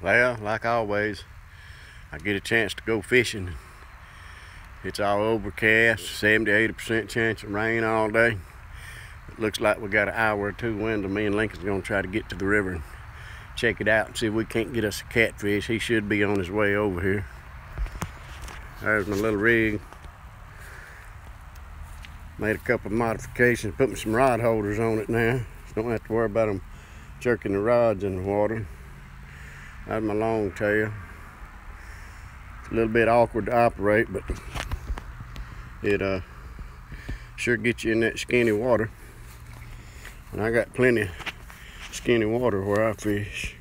Well, like always, I get a chance to go fishing. It's all overcast, 70 80% chance of rain all day. It looks like we got an hour or two window. Me and Lincoln's gonna try to get to the river and check it out and see if we can't get us a catfish. He should be on his way over here. There's my little rig. Made a couple of modifications, put some rod holders on it now. Don't have to worry about them jerking the rods in the water. That's my long tail. It's a little bit awkward to operate, but it uh, sure gets you in that skinny water. And I got plenty of skinny water where I fish.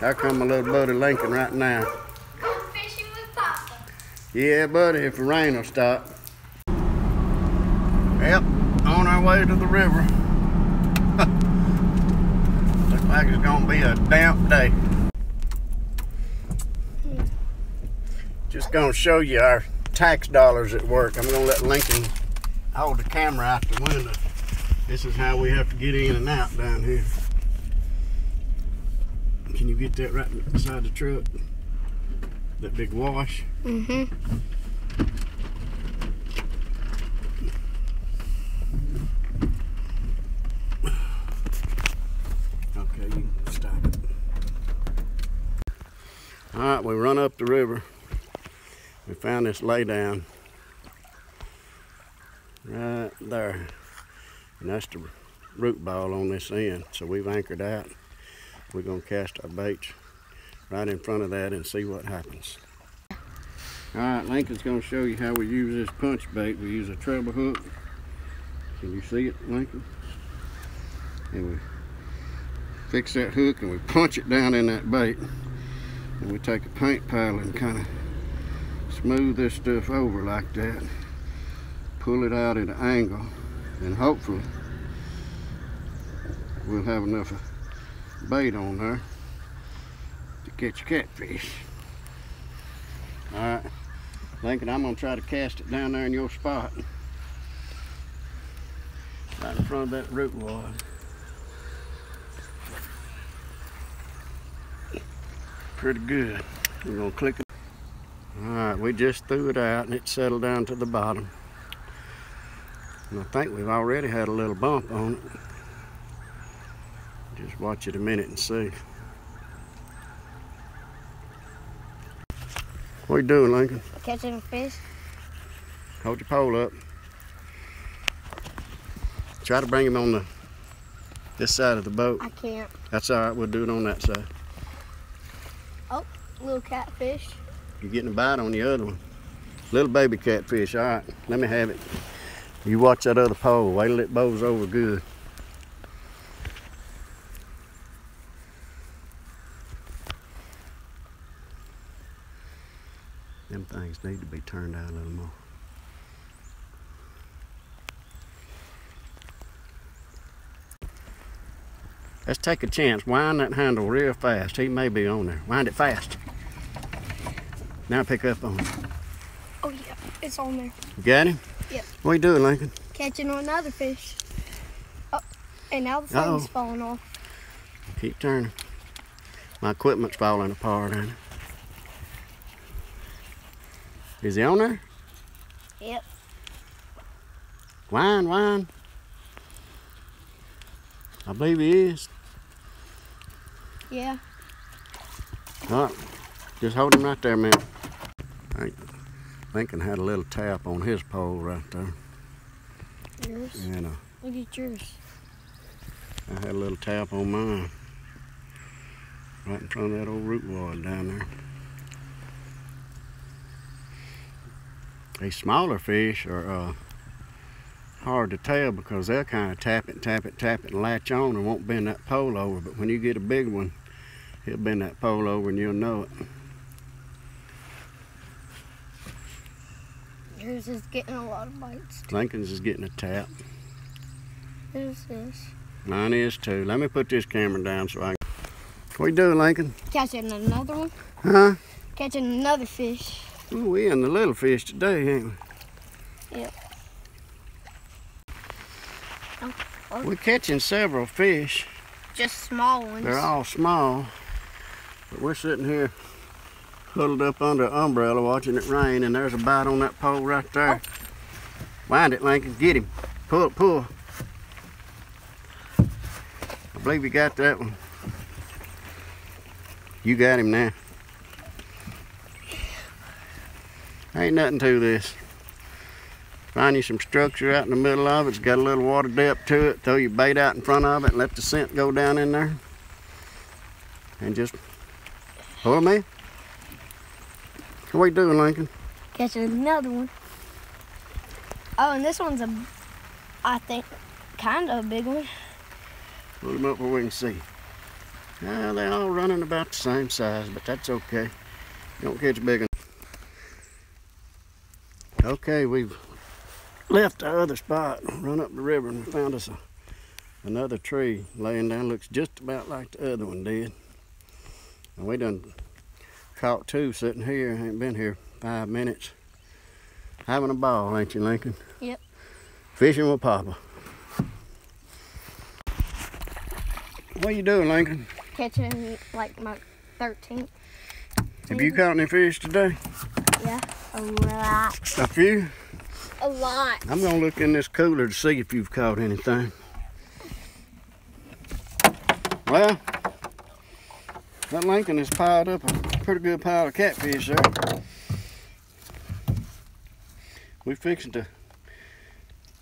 How come my little buddy Lincoln right now? Go fishing with Poppa. Yeah, buddy, if the rain will stop. Yep, on our way to the river. Like it's gonna be a damp day. Just gonna show you our tax dollars at work. I'm gonna let Lincoln hold the camera out the window. This is how we have to get in and out down here. Can you get that right beside the truck? That big wash? Mm-hmm. Okay, you can stop it. All right, we run up the river. We found this laydown right there. And that's the root ball on this end. So we've anchored out. We're gonna cast our baits right in front of that and see what happens. All right, Lincoln's gonna show you how we use this punch bait. We use a treble hook. Can you see it, Lincoln? And we fix that hook and we punch it down in that bait. And we take a paint pile and kind of smooth this stuff over like that. Pull it out at an angle and hopefully we'll have enough bait on there to catch catfish. All right, thinking I'm gonna try to cast it down there in your spot. Right in front of that root wad. Pretty good. We're gonna click it. All right, we just threw it out and it settled down to the bottom. And I think we've already had a little bump on it. Just watch it a minute and see. What are you doing, Lincoln? Catching a fish. Hold your pole up. Try to bring him on the this side of the boat. I can't. That's all right. We'll do it on that side. Oh, little catfish. You're getting a bite on the other one. Little baby catfish. All right, let me have it. You watch that other pole. Wait till it bows over good. Them things need to be turned out a little more. Let's take a chance. Wind that handle real fast. He may be on there. Wind it fast. Now pick up on it. Oh yeah, it's on there. You got him? Yep. What you doing, Lincoln? Catching another fish. Oh, and now the thing's falling off. Keep turning. My equipment's falling apart, ain't it? Is he on there? Yep. Wine, wine. I believe he is. Yeah. All right. Just hold him right there, man. Right. Lincoln had a little tap on his pole right there. Yours. And uh, Look at yours. I had a little tap on mine. Right in front of that old root wad down there. These smaller fish are uh, hard to tell because they'll kind of tap it, tap it, tap it, and latch on and won't bend that pole over. But when you get a big one, he'll bend that pole over and you'll know it. Yours is getting a lot of bites. Lincoln's is getting a tap. Yours is. Mine is too. Let me put this camera down so I can. What you doing, Lincoln? Catching another one. Huh? Catching another fish. Ooh, we in the little fish today, ain't we? Yep. We're catching several fish. just small ones. They're all small, but we're sitting here huddled up under an umbrella watching it rain, and there's a bite on that pole right there. Wind it, Lincoln. Get him. Pull, pull. I believe you got that one. You got him now. Ain't nothing to this. Find you some structure out in the middle of it. It's got a little water depth to it. Throw your bait out in front of it and let the scent go down in there. And just them in. What are you doing, Lincoln? Catching another one. Oh, and this one's a, I think, kind of a big one. Pull them up where we can see. Well, they're all running about the same size, but that's okay. Don't catch big ones. Okay, we've left our other spot, run up the river, and we found us a, another tree laying down. Looks just about like the other one did. And we done caught two sitting here. Ain't been here five minutes. Having a ball, ain't you, Lincoln? Yep. Fishing with Poppa. What you doing, Lincoln? Catching like my 13th. Have you caught any fish today? Yeah, a lot. A few? A lot. I'm gonna look in this cooler to see if you've caught anything. Well, that Lincoln has piled up a pretty good pile of catfish there. We fixing to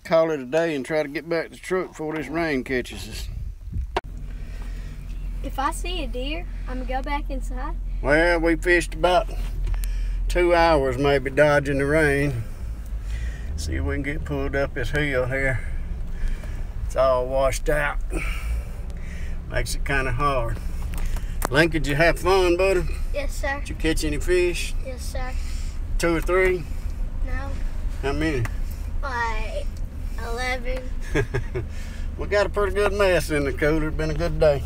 call it a day and try to get back to the truck before this rain catches us. If I see a deer, I'm gonna go back inside. Well, we fished about two hours maybe dodging the rain. See if we can get pulled up this hill here. It's all washed out. Makes it kind of hard. Lincoln, did you have fun, buddy? Yes, sir. Did you catch any fish? Yes, sir. Two or three? No, How many? like 11. we got a pretty good mess in the cooler. It's been a good day.